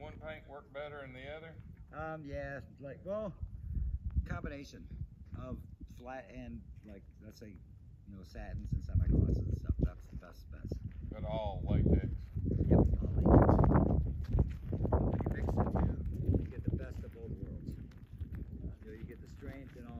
one paint work better than the other? Um, yeah, like, well, combination of flat and like, let's say, you know, satins and semi-glosses and stuff. That's the best, best. But all latex. Yep, all latex. You mix the two, you get the best of both worlds. You, know, you get the strength and all